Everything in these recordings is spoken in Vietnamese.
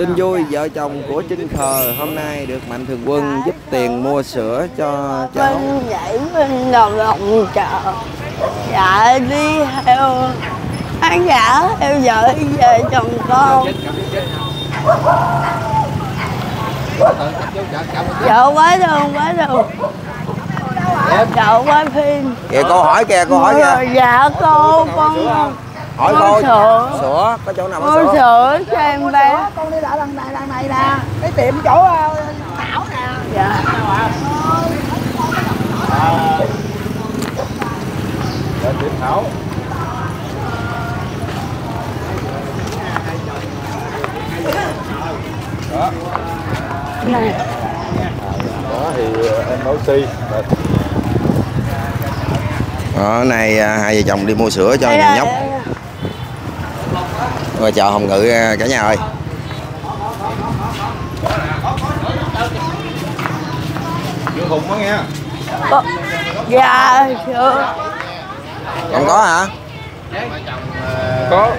Tin vui vợ chồng của Trinh Khờ hôm nay được Mạnh Thường Quân giúp tiền mua sữa cho cháu. Bên dãy bên đầu lòng chợ Dạ đi theo Khán giả theo vợ về chồng con Chợ quá đường quá đường Chợ quá phim Kìa cô hỏi kìa, cô hỏi kìa. Dạ cô con Hỏi Mua cô sữa. sữa có chỗ nào mua có sữa? sữa cho em bé con đi lại lần này lần này nè cái tiệm chỗ ờ, thảo nè Dạ Dạ, tiệm Thảo. Đó, này đó thì ờ, em báo si. Rồi, Đó, này à, hai vợ chồng đi mua sữa cho nhóc. Ngoài chợ Hồng Ngự à, cả nhà ơi. Chưa Hùng đó nghe. Có- Dạ sữa Không có hả? Có.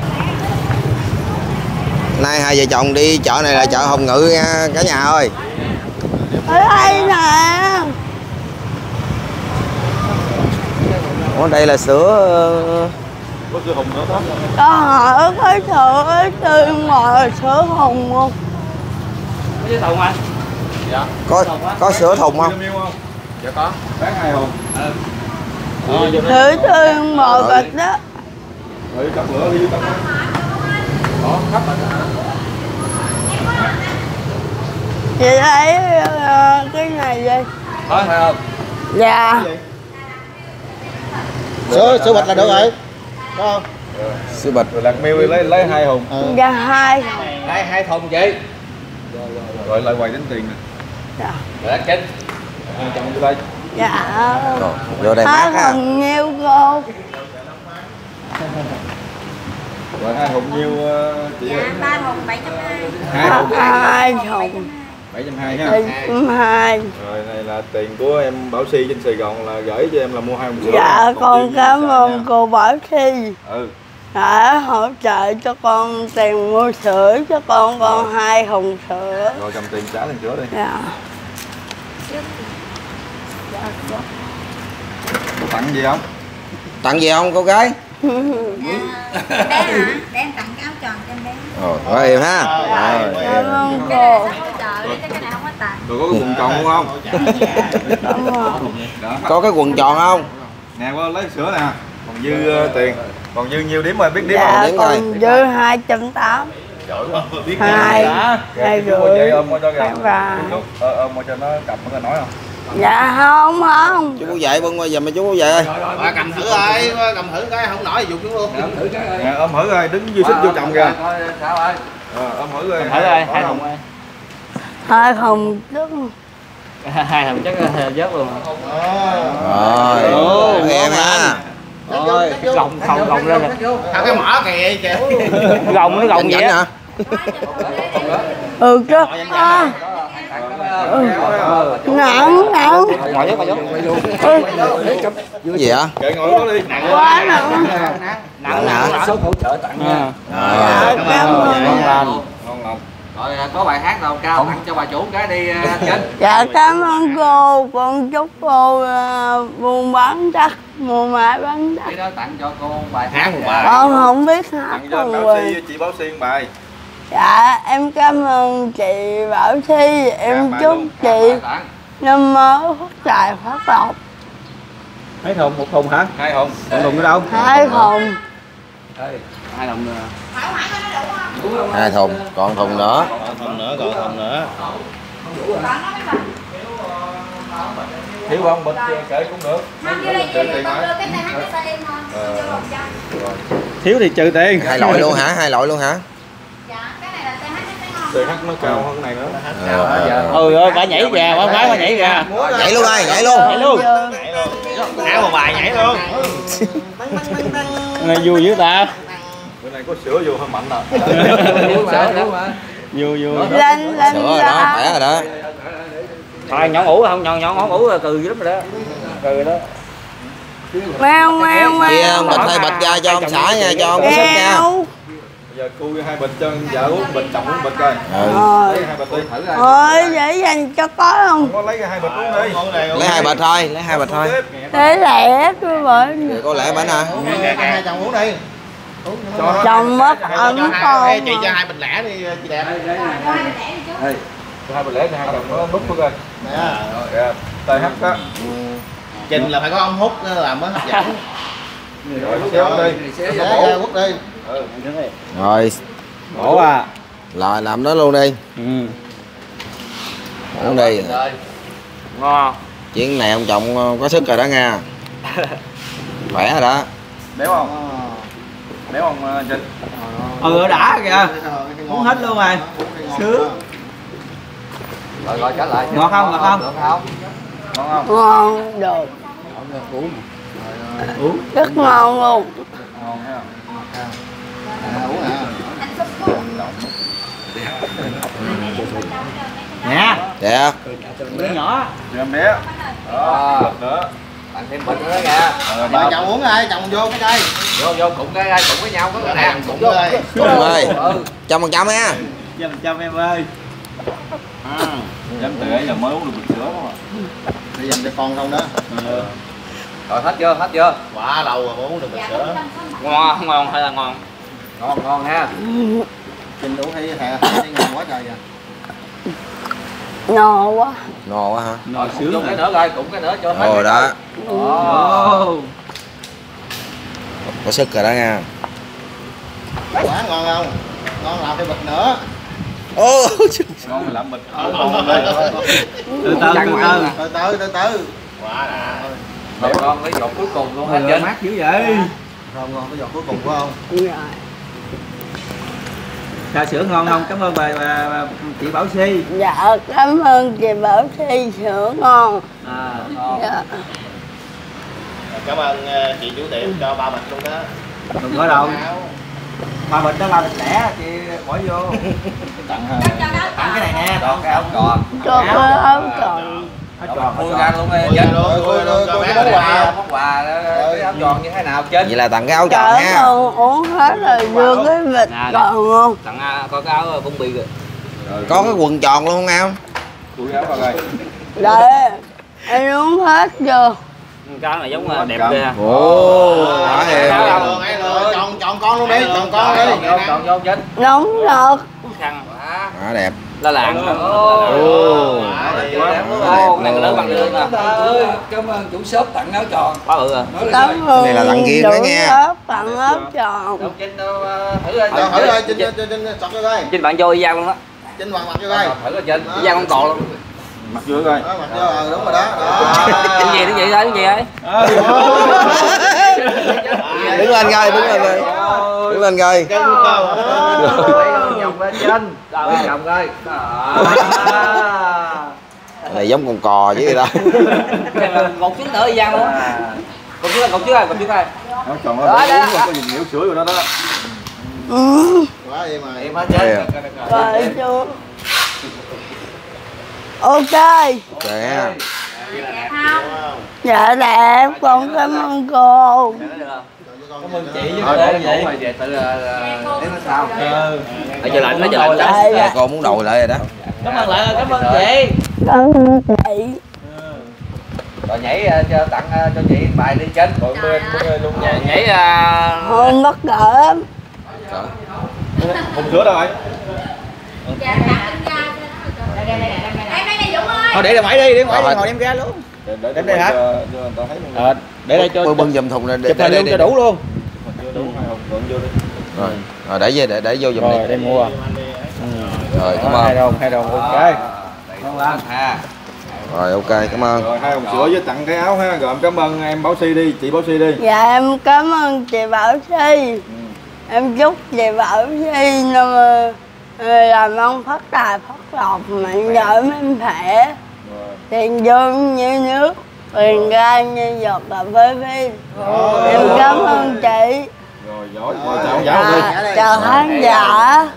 Nay hai vợ chồng đi chợ này là chợ Hồng Ngự nha cả nhà ơi. ở đây nè Ủa đây là sữa ờ, Có sư Hùng nữa đó. có hỏi có sữa tươi mà sữa hồng không Dạ. có có sữa thùng không? Không? Dạ có. Bán hai Hùng. Ờ, dạ. sữa tươi mờ bịch đó Rồi cặp lửa đi cặp. Đó, khách. chị thấy ờ, cái này đây Thôi hai không? dạ sữa sữa bịch là được rồi có không Sữa bịch. Rồi lạc miêu đi lấy lấy hai Hùng. dạ hai hai hai thùng chị Rồi lại quầy tính tiền nè. dạ để kính Chồng vô đây. dạ Rồi, vô đây hai mát ha. nhiêu cô Rồi hai Hùng nhiêu ờ, chị ơi? ba hùng bảy trăm hai Hai Hùng. hai hồng 720 ha. hai Rồi này là tiền của em Bảo Si trên Sài Gòn là gửi cho em là mua hai hùng sữa. dạ con cảm ơn cô Bảo Thi Ừ. đã hỗ trợ cho con tiền mua sữa cho con con hai hồng sữa Rồi cầm tiền trả tiền sữa đi. dạ Tặng gì không? Tặng gì không cô gái? bé hả để em tặng cái áo tròn cho em bé Rồi, có em ha. Rồi, cảm em. ơn này là cô cái không tặng Rồi có cái quần tròn luôn không? ơn Đó. Có cái quần tròn không? Nè qua lấy sữa nè. Còn dư ờ, tiền. Còn dư nhiêu điểm rồi biết điểm dạ điểm còn dư hai trăm tám không? Biết hai hai chú rưỡi ôm cho. Chú, Ờ, ôm cho nó cầm nó nói không? dạ không không Chú có dậy bưng qua giùm cho chú có dậy ơi. Cầm thử ơi cầm thử cái không nổi dùng xuống luôn Nè, ôm thử rồi, đứng dư xích vô chồng kìa. Ờ, ôm thử rồi. thử ơi hai thùng ơi hai hồng tức hai thùng chắc vớt luôn Rồi, có em ha. rồi gồng không gồng lên rồi thao cái mỏ kìa kìa gồng nó gồng vậy hả? ừ cơ à, nặng nặng ngồi nhất ngồi ừ, Cái gì hả? Kệ ngồi đó đi. quá nặng Nặng hả? à Rồi. cảm ơn. Ngon lành. Ngon lòng. Rồi có bài hát nào cao tặng cho bà chủ cái đi ờ, trên dạ cảm ơn cô con chúc cô ờ, buôn bán chắc mua mãi bán chắc đi đó tặng cho cô bài hát một con không biết hát Tặng cho Bảo Si, chị Bảo Si một bài. dạ em cảm ơn chị Bảo Thi. Em Dạ, chúc luôn. chị tặng. năm mới phát tài phát lộc. Mấy thùng một thùng hả? Hai Hùng. còn thùng ở đâu? Hai hồng hai thùng nữa Hai thùng, còn thùng nữa. thùng nữa còn thùng nữa Thiếu không? Bịch kệ cũng được. đây Ờ. thiếu thì trừ tiền Hai loại luôn hả? Hai loại luôn hả? dạ cái này là tay hát cái ngon TH nó cao hơn cái này nữa. Ờ, ừ ơi bà nhảy kìa bà phái bà nhảy kìa Nhảy luôn ơi, nhảy luôn. nhảy luôn áo một bài nhảy luôn này vui dữ ta Nay có sữa vô hơi mạnh nè. vui vui lên lên Sữa rồi đó, khỏe rồi đó. thôi nhỏ ngủ không? Nhỏ nhỏ ngủ rồi cừ lắm rồi đó. Cừ đó. Mèo mèo Kia mèo bịch hai bịch ra cho ông xã nha, cho ông có sức nha. mèo giờ khui hai bịch cho vợ uống bịch chồng uống bịch coi. Ừ. Rồi. lấy hai bịch đi. Thử coi Ôi, để dành cho có không? có lấy hai bịch uống đi. Lấy hai bịch thôi lấy hai bịch thôi. Để lẻ tôi bởi có lẽ bánh hả hai chồng uống đi chồng mất ấm con chị cho hai bình lẻ đi chị đẹp. Hai bịch lẻ cho hai chồng nó bút phương coi. Nè, Dạ, tay hấp đó trình là phải có ông hút nó làm mới hấp dẫn. Rồi Để ra hút đi. Rồi. Ổ à. lại làm đó luôn đi. Ừ. luôn đi. Rồi. Ngon. chuyến này ông chồng có sức rồi đó nha. Khỏe rồi đó. Béo không béo không ờ, Trinh Ừ đã kìa. Uống hết luôn rồi. Sướng. rồi rồi trở lại Ngọt không, ngọt không? ngon không Ngon, được. Uống. Rất ngon luôn. ngon ha uống à Nè. đẹp Miếng nhỏ. Em bé đó thêm bịch nữa nha. Ờ, ba chồng uống ai chồng vô cái đây. Vô vô cùng cái cùng với nhau có cái nè cũng vô Cùng ơi ừ. Trăm phần trăm ha Trăm trăm em ơi. dám tự ấy là mới uống được bịch sữa không? À để dành cho con không đó. Rồi hết chưa hết chưa? Quá lâu rồi uống được bình sữa. Ngon, ngon hay là ngon? ngon ngon ha. Trình đủ hay hè hay ngon quá trời à Ngon quá. ngon quá hả rồi sướng rồi. cái nữa rồi cùng cái nữa cho hết rồi đó. Ồ. có sức rồi đó nha quá ngon không ngon làm thêm bịch nữa ô ngon mà làm bịch Ờ. Từ từ từ từ. từ từ từ từ quá đã Ngon ngon cái giọt cuối cùng luôn hết trơn mát dữ vậy. không ngon cái giọt cuối cùng phải không Rồi. Trà sữa ngon không? Cảm ơn bà, bà, bà chị Bảo Si. Dạ, cảm ơn chị Bảo Thi sữa ngon. À. Dạ. cảm ơn ờ, chị chủ tiệm cho ba bịch luôn đó Đừng có đâu. Ba bịch đó ba bịch lẻ chị bỏ vô. tặng Tặng cái này nè. Đọt cái ống tròn áo tròn. Hết tròn. khui ra luôn đi ra luôn, cho món quà quà. món quà ống tròn như thế nào Trinh vậy là tặng cái áo tròn Trời ha ơi, uống hết rồi đưa cái vịt còn không? Tặng à, có cái áo phong bì rồi. có cái quần tròn luôn không? Em khui áo vào coi. Đấy, em uống hết chưa? Cái áo này giống là đẹp kìa. ồ quá luôn luôn chọn chọn con luôn đi chọn con đi. Tròn vô tròn vô Trinh Nóng nực. Khăn. Quá đẹp La làng. Ồ. Ô, này lớn bằng đường à. ơi cảm ơn chủ shop tặng áo tròn Quá bự à. Cảm ơn này là tặng riêng đó chủ nha. shop tặng áo tròn. Trinh ờ, thử coi thử coi, Trinh, Trinh, Trinh, chọn cho coi. Trên bạn vô y luôn đó. Trinh mặt mặt cho coi. thử coi Trinh Y con cò luôn. mặc vô coi Đó, mặt vô, ờ, đúng rồi đó. Đó. Cái gì cái gì thôi, cái gì ấy. đứng lên coi đứng lên coi đứng lên coi Cầu. vòng bên Trinh rồi chồng coi này giống con cò chứ gì đó Một chút nữa y luôn. Còn trước còn trước rồi, còn trước rồi. áo tròn nó Đó, uống đó. rồi có gì nhiễu sữa vô đó đó Quá em mà. em hết. Trinh rồi chú. Ok, ok ha đẹp không dạ đẹp, con cảm ơn cô. Cảm ơn chị. Thôi để ngủ rồi về tự ờ, đến nó sao Ở giờ lạnh, ở giờ lạnh lắm. Dạ, cô muốn đòi lại rồi đó Cảm ơn lại, cảm ơn chị. Cảm ơn chị. rồi nhảy ờ, cho tặng ờ, cho chị bài đi còn bên bên luôn Dạ, nhảy Không bất cỡ. hùng sữa đâu rồi dạ tặng ra đây đây đây đây đây đây Dũng ơi Thôi để ra ngoài đi, để ngoài Rồi. đi, ngồi đem ra luôn. Để để đây hả? cho cho người ta thấy luôn. Ờ, để đây cho Tôi bưng giùm thùng này để chụp để hình để cho đủ luôn. vô đủ hai trộn vô đi. Rồi. Rồi để về để để vô giùm Rồi, đi. đem mua. rồi cảm Hai ơn. đồng, hai đồng, ok. ngon lắm ha rồi ok cảm ơn. Rồi hai hùng sữa với tặng cái áo ha. Rồi em cảm ơn em bảo si đi chị bảo si đi. Dạ em cảm ơn chị Bảo Si. Em chúc chị Bảo Si năm ờ, làm ăn phát tài phát lộc mạnh giỏi mạnh khỏe. Tiền vô như nước, tiền ra như giọt cà phê phin. Em cảm ơn chị. rồi giỏi rồi chào giáo đi chào khán giả.